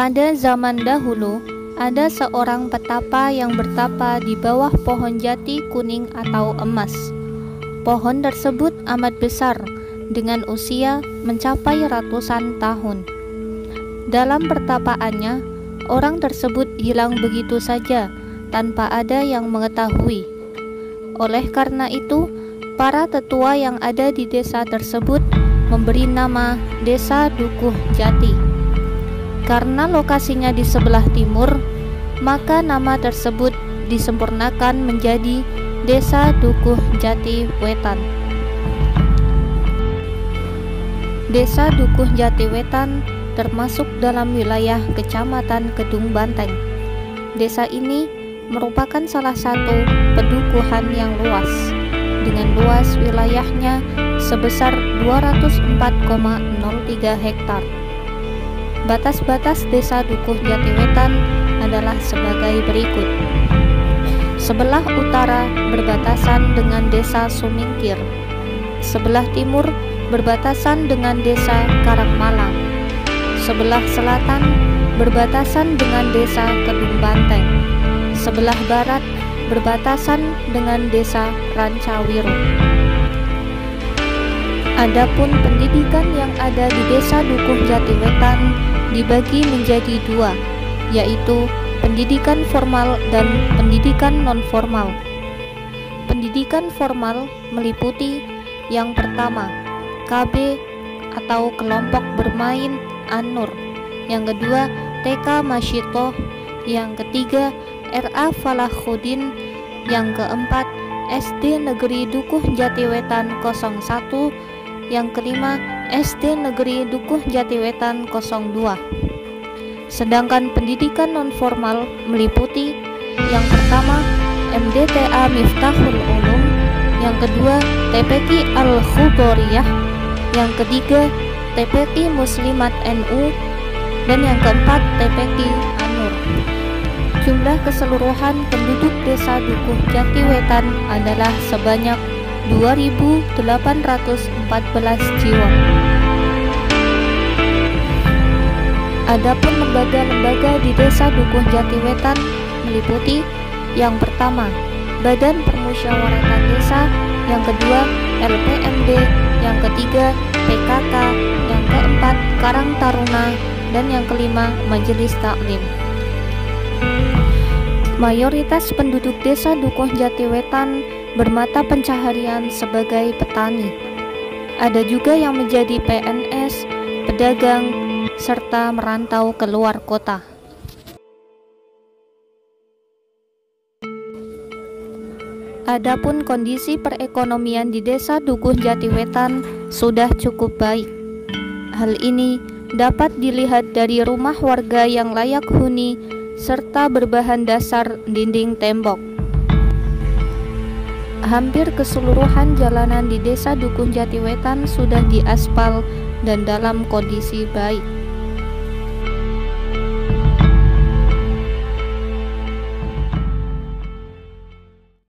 Pada zaman dahulu, ada seorang petapa yang bertapa di bawah pohon jati kuning atau emas. Pohon tersebut amat besar, dengan usia mencapai ratusan tahun. Dalam pertapaannya, orang tersebut hilang begitu saja tanpa ada yang mengetahui. Oleh karena itu, para tetua yang ada di desa tersebut memberi nama Desa Dukuh Jati. Karena lokasinya di sebelah timur, maka nama tersebut disempurnakan menjadi Desa Dukuh Jati Wetan. Desa Dukuh Jati Wetan termasuk dalam wilayah Kecamatan Kedung Banteng. Desa ini merupakan salah satu pedukuhan yang luas dengan luas wilayahnya sebesar 204,03 hektar. Batas-batas desa Dukuh Jatiwetan adalah sebagai berikut. Sebelah utara berbatasan dengan desa Sumingkir. Sebelah timur berbatasan dengan desa Karangmalang. Sebelah selatan berbatasan dengan desa Kedung Banteng. Sebelah barat berbatasan dengan desa Rancawiru. Adapun pendidikan yang ada di desa Dukuh Jatiwetan dibagi menjadi dua, yaitu pendidikan formal dan pendidikan non-formal. Pendidikan formal meliputi yang pertama, KB atau kelompok bermain Anur, yang kedua TK Masyito, yang ketiga RA Falahuddin, yang keempat SD Negeri Dukuh Jatiwetan 01, yang kelima SD Negeri Dukuh Jatiwetan 02. Sedangkan pendidikan nonformal meliputi yang pertama MDTA Miftahul Ulum, yang kedua TPQ Al-Khuboriyah, yang ketiga TPQ Muslimat NU, dan yang keempat TPQ Anur. Jumlah keseluruhan penduduk desa Dukuh Jatiwetan adalah sebanyak 2.814 jiwa. Adapun lembaga-lembaga di Desa Dukuh Jatiwetan meliputi yang pertama, Badan Permusyawaratan Desa, yang kedua, LPMD, yang ketiga, PKK, yang keempat, Karang Taruna, dan yang kelima, Majelis Taklim. Mayoritas penduduk Desa Dukuh Jatiwetan bermata pencaharian sebagai petani. Ada juga yang menjadi PNS, pedagang, serta merantau ke luar kota. Adapun kondisi perekonomian di Desa Dukuh Jatiwetan sudah cukup baik. Hal ini dapat dilihat dari rumah warga yang layak huni serta berbahan dasar dinding tembok. Hampir keseluruhan jalanan di Desa Dukun Jatiwetan sudah diaspal dan dalam kondisi baik.